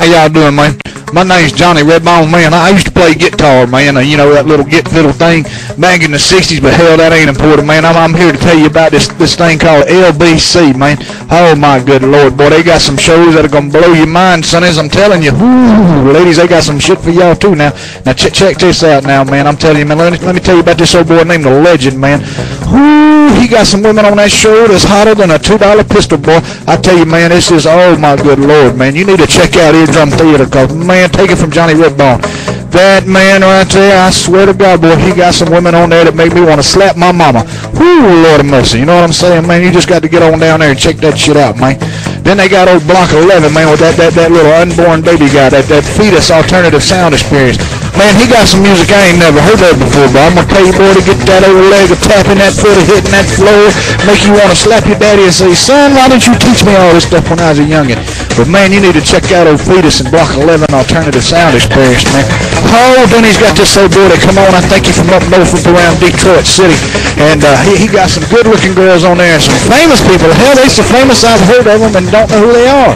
How y'all doing, man? My name's Johnny Redbone, man. I used to play guitar, man. You know that little git fiddle thing back in the '60s, but hell, that ain't important, man. I'm, I'm here to tell you about this this thing called LBC, man. Oh my good lord, boy, they got some shows that are gonna blow your mind, son. As I'm telling you, Ooh, ladies, they got some shit for y'all too. Now, now ch check this out, now, man. I'm telling you, man. Let me, let me tell you about this old boy named the Legend, man. Ooh, he got some women on that show that's hotter than a two dollar pistol, boy. I tell you, man, this is oh my good lord, man. You need to check out Eardrum Theater, cause man, take it from Johnny Redbone. That man right there, I swear to God, boy, he got some women on there that make me want to slap my mama. Whoo, Lord of mercy. You know what I'm saying, man? You just got to get on down there and check that shit out, man. Then they got old Block 11, man, with that, that, that little unborn baby guy, that, that fetus alternative sound experience. Man, he got some music I ain't never heard of before, but I'm to tell you, boy, to get that old leg of tapping that foot of hitting that floor, make you want to slap your daddy and say, son, why didn't you teach me all this stuff when I was a youngin'? But, man, you need to check out old Fetus and Block 11 Alternative Sound Experience, man. Oh, then he's got this old boy that come on, I think he's from up north from around Detroit City. And uh, he, he got some good-looking girls on there and some famous people. Hell, they so famous I've heard of them and don't know who they are.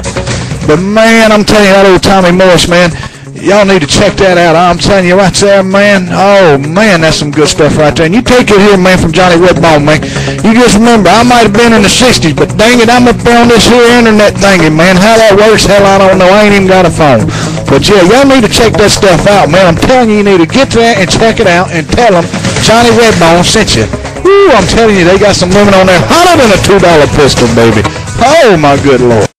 But, man, I'm telling you, that old Tommy Morris, man, Y'all need to check that out. I'm telling you right there, man. Oh, man, that's some good stuff right there. And you take it here, man, from Johnny Redbone, man. You just remember, I might have been in the 60s, but dang it, I'm up there on this here internet thingy, man. How that works, hell, I don't know. I ain't even got a phone. But, yeah, y'all need to check that stuff out, man. I'm telling you, you need to get there and check it out and tell them Johnny Redbone sent you. Woo, I'm telling you, they got some women on there hotter than a $2 pistol, baby. Oh, my good Lord.